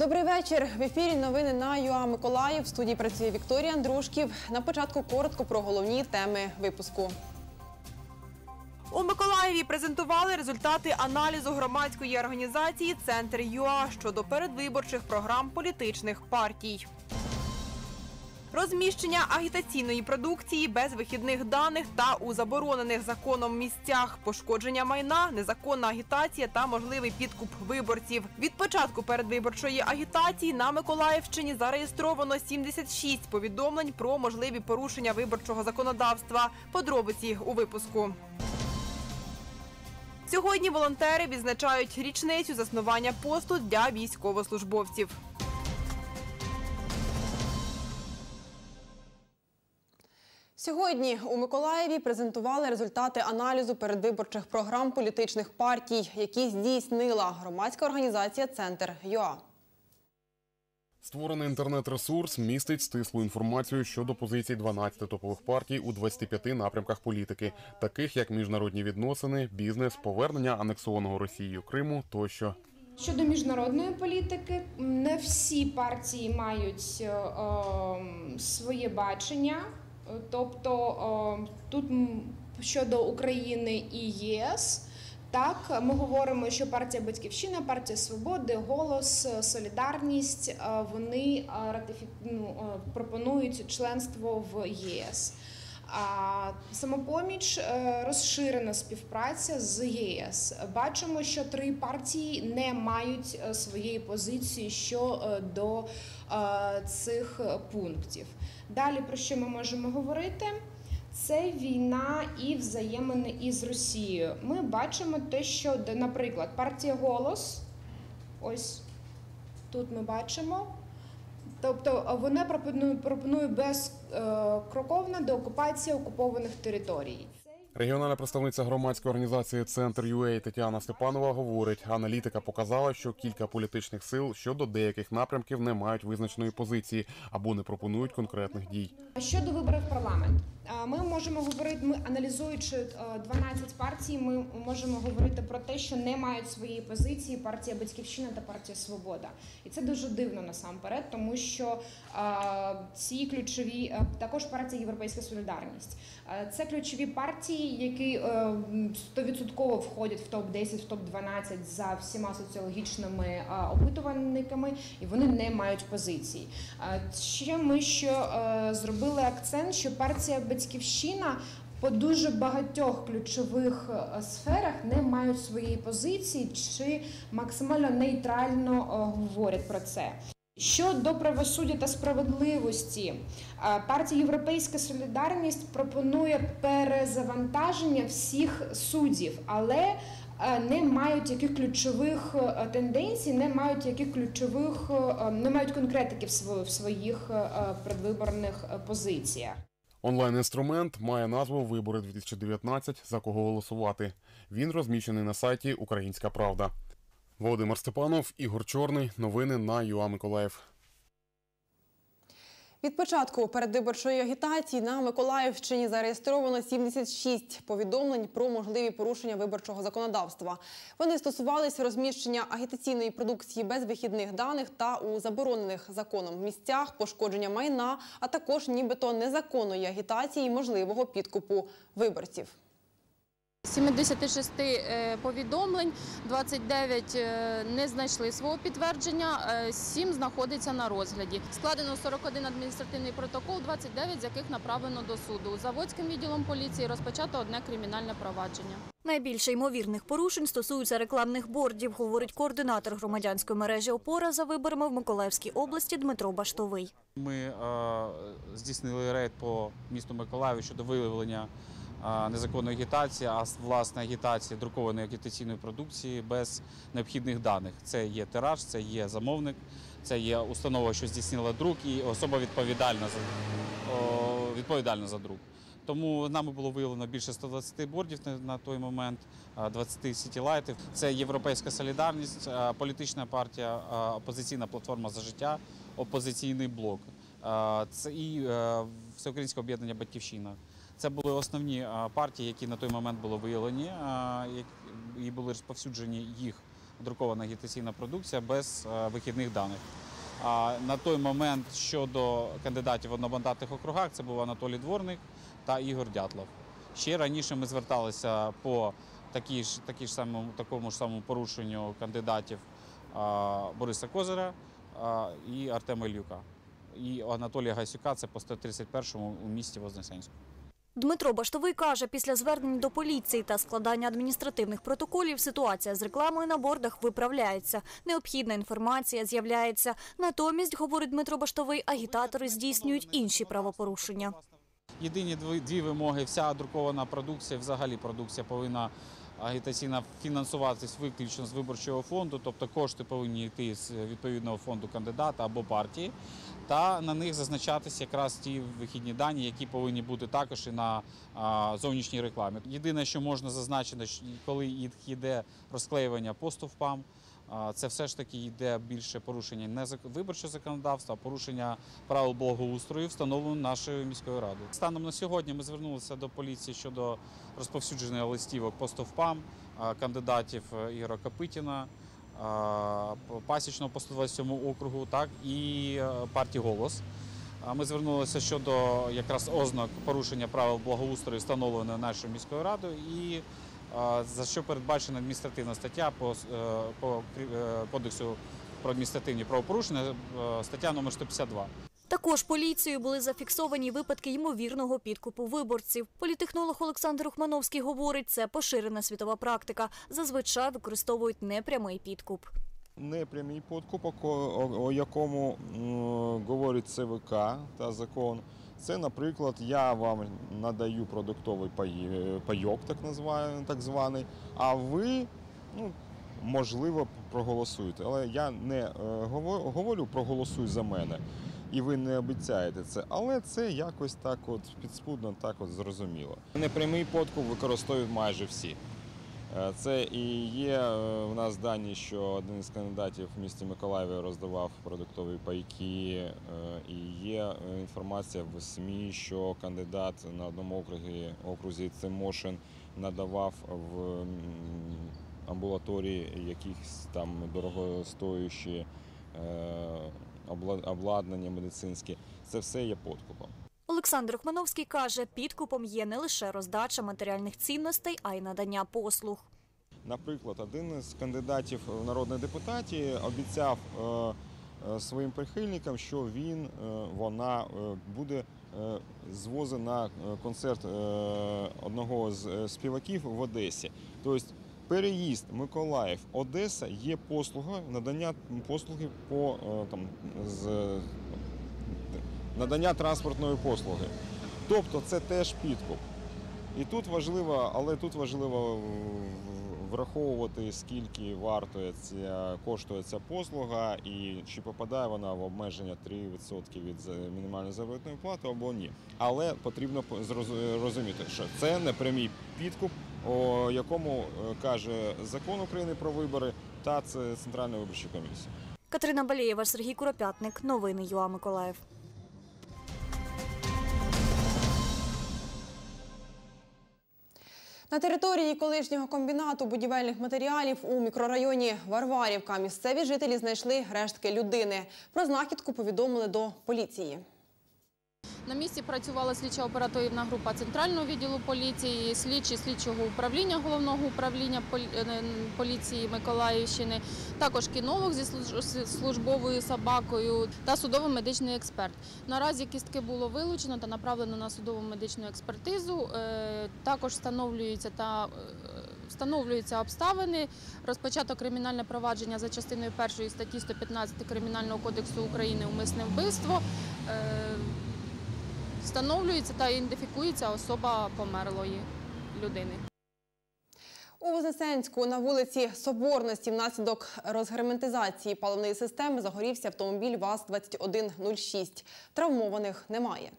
Добрий вечір. В ефірі новини на ЮА Миколаїв. В студії працює Вікторія Андрушків. На початку коротко про головні теми випуску. У Миколаєві презентували результати аналізу громадської організації Центр ЮА щодо передвиборчих програм політичних партій. Розміщення агітаційної продукції без вихідних даних та у заборонених законом місцях, пошкодження майна, незаконна агітація та можливий підкуп виборців. Від початку передвиборчої агітації на Миколаївщині зареєстровано 76 повідомлень про можливі порушення виборчого законодавства. Подробиці у випуску. Сьогодні волонтери відзначають річницю заснування посту для військовослужбовців. Сьогодні у Миколаєві презентували результати аналізу передвиборчих програм політичних партій, які здійснила громадська організація Центр ЮА. Створений інтернет-ресурс містить стислу інформацію щодо позицій 12 топових партій у 25 напрямках політики, таких як міжнародні відносини, бізнес, повернення анексованого Росією Криму тощо. Щодо міжнародної політики, не всі партії мають е, своє бачення. Тобто тут щодо України і ЄС, так ми говоримо, що партія Батьківщина, партія Свободи, Голос, е, Солідарність е, вони е, ратифі... ну, пропонують членство в ЄС. А самопоміч розширена співпраця з ЄС. Бачимо, що три партії не мають своєї позиції щодо цих пунктів. Далі про що ми можемо говорити? Це війна і взаємини із Росією. Ми бачимо те, що, наприклад, партія Голос, ось тут ми бачимо. Тобто вона пропонує безкроковна деокупація окупованих територій. Регіональна представниця громадської організації Центр UA Тетяна Степанова говорить, аналітика показала, що кілька політичних сил щодо деяких напрямків не мають визначеної позиції або не пропонують конкретних дій. Щодо виборів парламент, ми можемо говорити, ми аналізуючи е, 12 партій, ми можемо говорити про те, що не мають своєї позиції партія Батьківщина та партія Свобода. І це дуже дивно насамперед, тому що ці ключові е, також партія Європейська Солідарність. Е, Це ключові партії, які е, м, стовідсотково входять в топ 10 в топ 12 за всіма соціологічними опитувальниками, і вони не мають позицій. Е, Ще ми що е, зробили акцент, що партія Батьківщина. По дуже багатьох ключових е, сферах не мають своєї позиції чи максимально нейтрально е, говорять про це. Щодо правосуддя та справедливості, е, партія Європейська Солідарність пропонує перезавантаження всіх суддів, але е, не мають яких ключових е, тенденцій, не мають яких ключових, не мають конкретики в своїх предвиборних позиціях. Онлайн-інструмент має назву Вибори 2019 за кого голосувати. Він розміщений на сайті Українська Правда. Володимир Степанов, Ігор Чорний. Новини на ЮА Миколаїв. Від початку передвиборчої агітації на Миколаївщині зареєстровано 76 повідомлень про можливі порушення виборчого законодавства. Вони стосувалися розміщення агітаційної продукції без вихідних даних та у заборонених законом місцях, пошкодження майна, а також нібито незаконної агітації і можливого підкупу виборців. 76 е, повідомлень, 29 е, не знайшли свого підтвердження, 7 знаходиться на розгляді. Складено 41 адміністративний протокол, 29 з яких направлено до суду. Заводським відділом поліції розпочато одне кримінальне провадження. Найбільше ймовірних порушень стосуються рекламних бордів, говорить координатор громадянської мережі Опора за виборами в Миколаївській області Дмитро Баштовий. Ми е, здійснили рейд по місту Миколаєві щодо виявлення е, незаконної агітації, а власне агітації друкованої агітаційної продукції без необхідних даних. Це є тираж, це є замовник, це є установа, що здійснила друк, і особа відповідальна за, відповідальна за друк. Тому нами було виявлено більше 120 бордів на, той момент, а, 20 сітілайтів. Це Європейська солідарність, політична партія, опозиційна платформа за життя, опозиційний блок. Це і е, Всеукраїнське об'єднання Батьківщина. Це були основні партії, які на той момент були виявлені, і були розповсюджені їх друкована агітаційна продукція без вихідних даних. На той момент щодо кандидатів в одномандатних округах це був Анатолій Дворник та Ігор Дятлов. Ще раніше ми зверталися по такій ж, такій ж самому, такому ж самому порушенню кандидатів Бориса Козира і Артема Ілюка. І Анатолія Гасюка це по 131-му у місті Вознесенську. Дмитро Баштовий каже, після звернень до поліції та складання адміністративних протоколів ситуація з рекламою на бордах виправляється. Необхідна інформація з'являється. Натомість, говорить Дмитро Баштовий, агітатори здійснюють інші правопорушення. Єдині дві, вимоги: вся друкована продукція, взагалі продукція повинна агітаційно фінансуватись виключно з виборчого фонду, тобто кошти повинні йти з відповідного фонду кандидата або партії, та на них зазначатися якраз ті вихідні дані, які повинні бути також і на зовнішній рекламі. Єдине, що можна зазначити, коли йде розклеювання по стовпам. Це все ж таки йде більше порушення не виборчого законодавства, а порушення правил благоустрою, встановлених нашою міською радою. Станом на сьогодні ми звернулися до поліції щодо розповсюдження листівок по стовпам кандидатів е, Ігора Капитіна, пасічного по 127 округу, так і е, партії Голос. Ми звернулися щодо якраз ознак порушення правил благоустрою, встановленої нашою міською радою, і за що передбачена адміністративна стаття по, е, по е, кодексу про адміністративні правопорушення, е, стаття номер 152. Також поліцією були зафіксовані випадки ймовірного підкупу виборців. Політехнолог Олександр Ухмановський говорить, це поширена світова практика. Зазвичай використовують непрямий підкуп. непрямий подкуп, о, якому говорить ЦВК та закон. Це, наприклад, я вам надаю продуктовий паї- пайок, так званий, а ви, ну, можливо, проголосуєте. Але я не е, говорю проголосуй за мене. І ви не обіцяєте це, але це якось так, от підспудно, так от зрозуміло. Непрямий подкуп використовують майже всі. Е, Це і є е, в нас дані, що один із кандидатів в місті Миколаєві роздавав продуктові пайки. е, І є е, інформація в СМІ, що кандидат на одному округі, окрузі Тимошин надавав в амбулаторії якісь там дорогостоючі е, обладнання медицинське. Це все є подкупом. Olександр Ухмановський каже, підкупом є не лише роздача матеріальних цінностей, а й надання послуг. Наприклад, один із кандидатів в народні депутаті обіцяв е, е, своїм прихильникам, що він, е, вона буде звозити на концерт одного з співаків в Одесі. Тобто переїзд Миколаїв Одеса є послуга, надання послуги по е, там з надання транспортної послуги. Тобто це теж підкуп. І тут важливо, але тут важливо враховувати, скільки вартує ця, коштує ця послуга і чи попадає вона в обмеження 3% від мінімальної заробітної плати або ні. Але потрібно по- розуміти, що це не прямий підкуп, о якому е, каже закон України про вибори та це Центральна виборча комісія. Катерина Балєєва, Сергій Куропятник. Новини ЮА Миколаїв. На території колишнього комбінату будівельних матеріалів у мікрорайоні Варварівка місцеві жителі знайшли рештки людини. Про знахідку повідомили до поліції. На місці працювала слідча оперативна група центрального відділу поліції, слідчі слідчого управління головного управління е, поліції Миколаївщини, також кінолог зі службовою собакою та судово-медичний експерт. Наразі кістки було вилучено та направлено на судово медичну експертизу. Е, Також встановлюються та е, Встановлюються обставини, розпочато кримінальне провадження за частиною першої статті 115 Кримінального кодексу України умисне вбивство. Встановлюється та ідентифікується особа померлої людини. У Вознесенську на вулиці Соборності внаслідок розгерметизації паливної системи загорівся автомобіль ВАЗ-2106. Травмованих немає.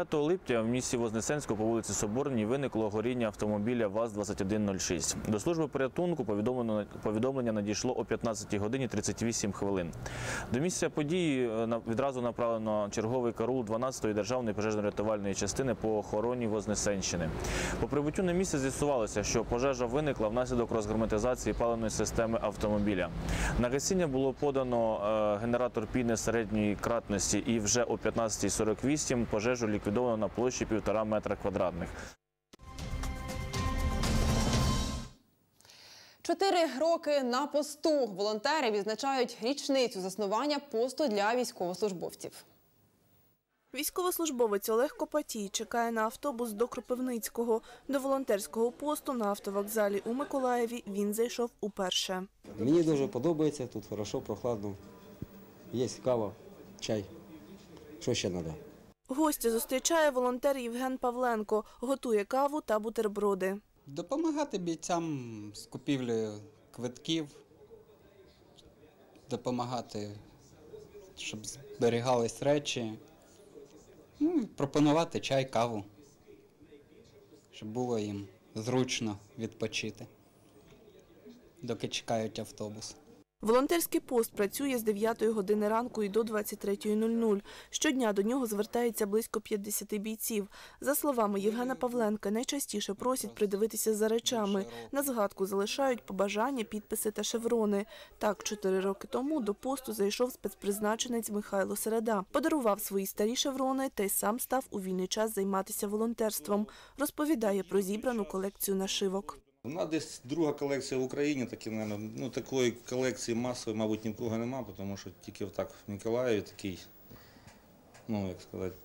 9 липня в місті Вознесенську по вулиці Соборній виникло горіння автомобіля ВАЗ-2106. До служби порятунку повідомлення надійшло о 15 годині 38 хвилин. До місця події е, відразу направлено черговий карул 12-ї державної пожежно-рятувальної частини по охороні Вознесенщини. По прибуттю на місце з'ясувалося, що пожежа виникла внаслідок розгерметизації паливної системи автомобіля. На гасіння було подано е, генератор піни середньої кратності і вже о 15.48 пожежу ліквідовано на площі півтора метра квадратних. Чотири роки на посту волонтери відзначають річницю заснування посту для військовослужбовців. Військовослужбовець Олег Копатій чекає на автобус до Кропивницького. До волонтерського посту на автовокзалі у Миколаєві він зайшов уперше. Мені дуже подобається, тут хорошо, прохладно. Є кава, чай. Що ще треба? Гостя зустрічає волонтер Євген Павленко, готує каву та бутерброди. Допомагати бійцям з купівлею квитків, допомагати, щоб зберігались речі, ну, пропонувати чай, каву, щоб було їм зручно відпочити, доки чекають автобус. Волонтерський пост працює з 9 години ранку і до 23.00. Щодня до нього звертається близько 50 бійців. За словами Євгена Павленка, найчастіше просять придивитися за речами. На згадку залишають побажання, підписи та шеврони. Так, чотири роки тому до посту зайшов спецпризначенець Михайло Середа. Подарував свої старі шеврони та й сам став у вільний час займатися волонтерством. Розповідає про зібрану колекцію нашивок. У нас десь друга колекція в Україні, такі, наверное, ну, такої колекції масової, мабуть, нікого нема, тому що тільки так в Ніколаєві такий, ну, як сказати,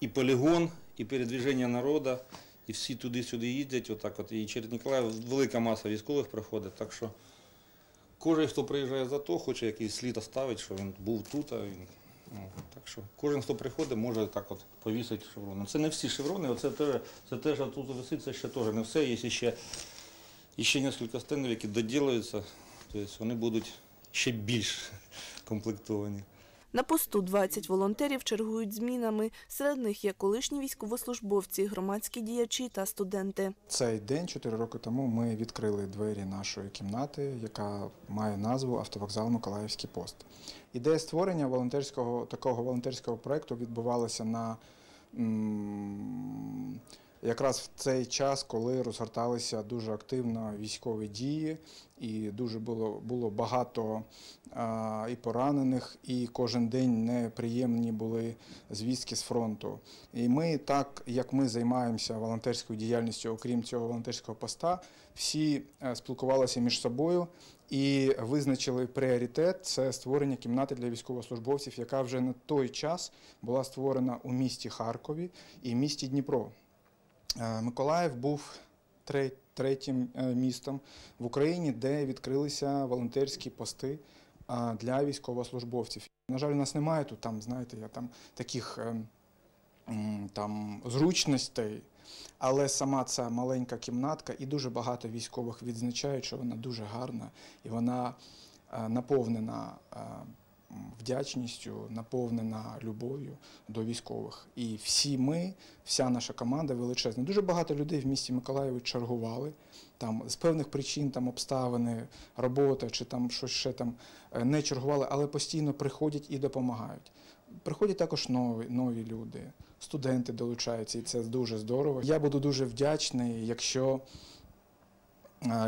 і полігон, і передвіження народу, і всі туди-сюди їздять, отак от, і через Ніколаїв велика маса військових приходить, так що кожен, хто приїжджає за то, хоче якийсь слід оставити, що він був тут, а він, так що кожен, хто приходить, може так от повісити шеврон. Ну, Це не всі шеврони, оце теж, це теж тут висить, ще теж не все. Є ще, ще кілька стендів, які доділюються, тобто вони будуть ще більш комплектовані. На посту 20 волонтерів чергують змінами. Серед них є колишні військовослужбовці, громадські діячі та студенти. Цей день, 4 роки тому, ми відкрили двері нашої кімнати, яка має назву Автовокзал Миколаївський пост. Ідея створення волонтерського такого волонтерського проєкту відбувалася на м, якраз в цей час, коли розгорталися дуже активно військові дії, і дуже було, було багато а, і поранених, і кожен день неприємні були звістки з фронту. І ми, так як ми займаємося волонтерською діяльністю, окрім цього волонтерського поста, всі е, спілкувалися між собою і визначили пріоритет це створення кімнати для військовослужбовців, яка вже на той час була створена у місті Харкові і місті Дніпро. Е, Миколаїв був третім е, містом в Україні, де відкрилися волонтерські пости для військовослужбовців. На жаль, у нас немає тут там, знаєте, я там таких е, там зручностей, але сама ця маленька кімнатка і дуже багато військових відзначають, що вона дуже гарна і вона наповнена вдячністю, наповнена любов'ю до військових. І всі ми, вся наша команда величезна. Дуже багато людей в місті Миколаєві чергували. Там з певних причин, там обставини, робота чи там щось ще там е, не чергували, але постійно приходять і допомагають. Приходять також нові, нові люди, студенти долучаються, і це дуже здорово. Я буду дуже вдячний, якщо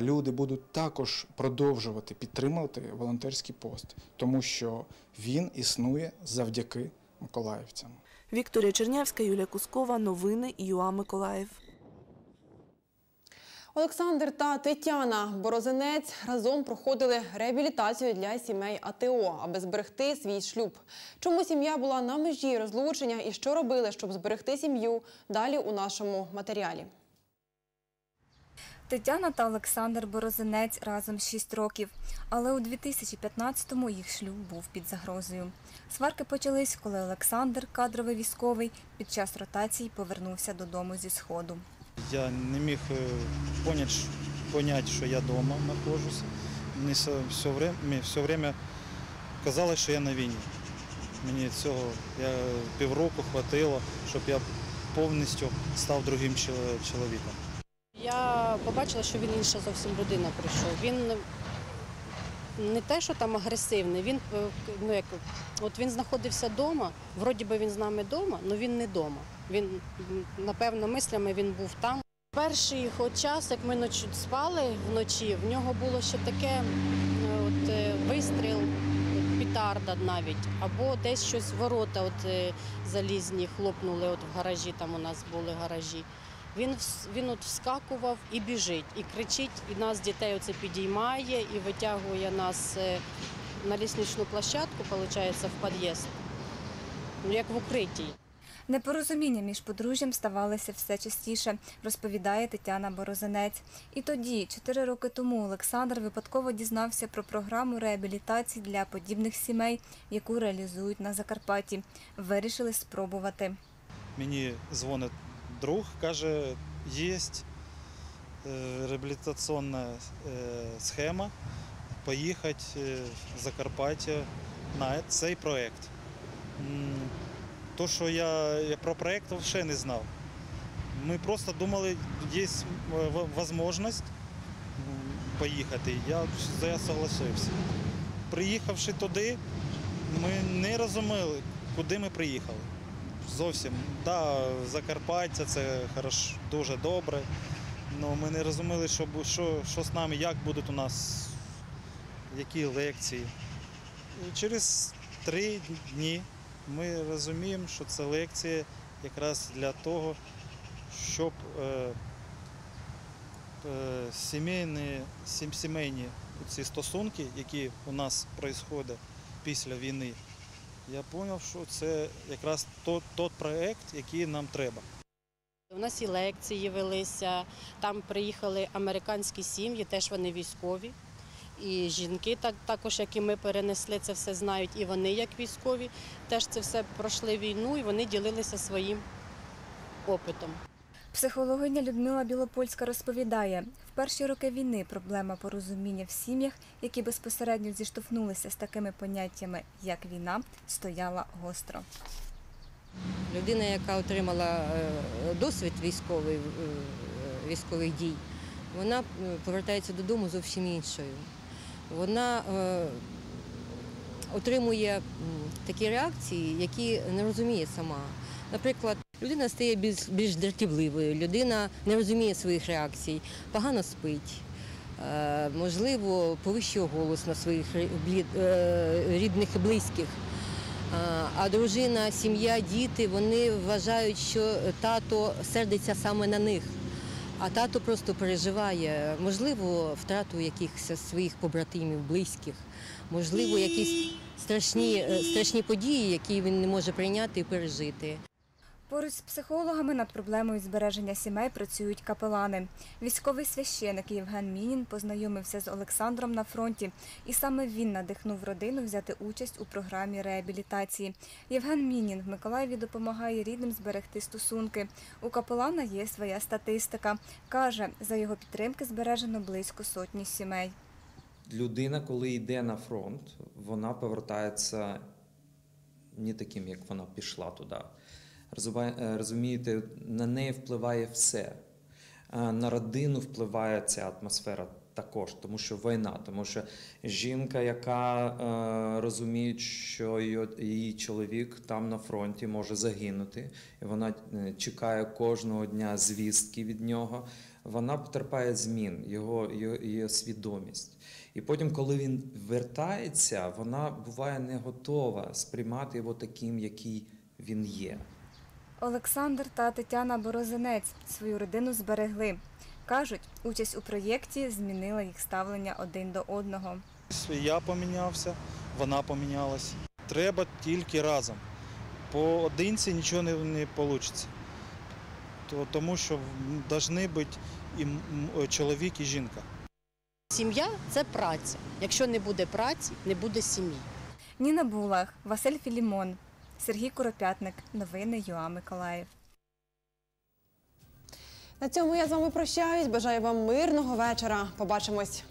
люди будуть також продовжувати підтримувати волонтерський пост, тому що він існує завдяки миколаївцям. Вікторія Чернявська, Юлія Кускова. Новини ЮА Миколаїв. Олександр та Тетяна Борозинець разом проходили реабілітацію для сімей АТО, аби зберегти свій шлюб. Чому сім'я була на межі розлучення і що робили, щоб зберегти сім'ю? Далі у нашому матеріалі. Тетяна та Олександр Борозинець разом 6 років, але у 2015-му їх шлюб був під загрозою. Сварки почались, коли Олександр, кадровий військовий, під час ротації повернувся додому зі сходу. Я не міг е, понять, що я вдома знаходжуся. Мені все, время, все время казалось, що я на війні. Мені цього я, півроку хватило, щоб я повністю став другим чоловіком. Я побачила, що він інша зовсім людина прийшов. Він не те, що там агресивний, він е, ну як от він знаходився вдома, вроді би він з нами вдома, але він не вдома. Він напевно мислями він був там. Перший час, як ми ночі спали вночі, в нього було ще таке е, от, е, вистріл, пітарда навіть, або десь щось ворота от, залізні хлопнули от в гаражі, там у нас були гаражі. Він, він от вскакував і біжить, і кричить, і нас дітей оце підіймає, і витягує нас е, на лісничну площадку, виходить, в під'їзд, ну, як в укритті. Непорозуміння між подружжям ставалися все частіше, розповідає Тетяна Борозенець. І тоді, чотири роки тому, Олександр випадково дізнався про програму реабілітації для подібних сімей, яку реалізують на Закарпатті. Вирішили спробувати. Мені дзвонить друг, каже, є реабілітаційна е, схема, поїхати е, в Закарпаття на цей проєкт. То, що я, я про проєкт взагалі не знав. Ми просто думали, є можливість поїхати. Я, я согласився. Приїхавши туди, ми не розуміли, куди ми приїхали. Зовсім. Да, Закарпаття це хорош, дуже добре. але ми не розуміли, що, що, що з нами, як будуть у нас, які лекції. І через три дні ми розуміємо, що це лекція якраз для того, щоб е, е, сімейні, сім- сімейні ці стосунки, які у нас відбуваються після війни, я зрозумів, що це якраз той, той проєкт, який нам треба. У нас і лекції велися, там приїхали американські сім'ї, теж вони військові. І жінки так, також, як і ми перенесли це все знають, і вони як військові, теж це все пройшли війну і вони ділилися своїм опитом. Психологиня Людмила Білопольська розповідає, в перші роки війни проблема порозуміння в сім'ях, які безпосередньо зіштовхнулися з такими поняттями, як війна, стояла гостро. Людина, яка отримала е, досвід військовий, е, військових дій, вона е, повертається додому зовсім іншою. Вона отримує такі реакції, які не розуміє сама. Наприклад, людина стає більш, більш дратівливою, людина не розуміє своїх реакцій, погано спить. е, Можливо, повищує голос на своїх е, рідних і близьких. А, А дружина, сім'я, діти вони вважають, що тато сердиться саме на них. А тато просто переживає, можливо, втрату якихось своїх побратимів, близьких, можливо, якісь страшні, е, страшні події, які він не може прийняти і пережити. Поруч з психологами над проблемою збереження сімей працюють капелани. Військовий священик Євген Мінін познайомився з Олександром на фронті, і саме він надихнув родину взяти участь у програмі реабілітації. Євген Мінін в Миколаєві допомагає рідним зберегти стосунки. У капелана є своя статистика. Каже, за його підтримки збережено близько сотні сімей. людина, коли йде на фронт, вона повертається не таким, як вона пішла туди. Е, Розумієте, на неї впливає все. На родину впливає ця атмосфера також, тому що війна, тому що жінка, яка е, розуміє, що її, чоловік там на фронті може загинути, і вона е, чекає кожного дня звістки від нього, вона потерпає змін, його, її свідомість. І потім, коли він вертається, вона буває не готова сприймати його таким, який він є. Олександр та Тетяна Борозенець свою родину зберегли. Кажуть, участь у проєкті змінила їх ставлення один до одного. Я помінявся, вона помінялась. Треба тільки разом. Поодинці нічого не, не вийде. То, тому що повинні бути і чоловік, і жінка. Сім'я це праця. Якщо не буде праці, не буде сім'ї. Ніна Булах, Василь Філімон, Сергій Куропятник. Новини ЮА Миколаїв. На цьому я з вами прощаюсь. Бажаю вам мирного вечора. Побачимось.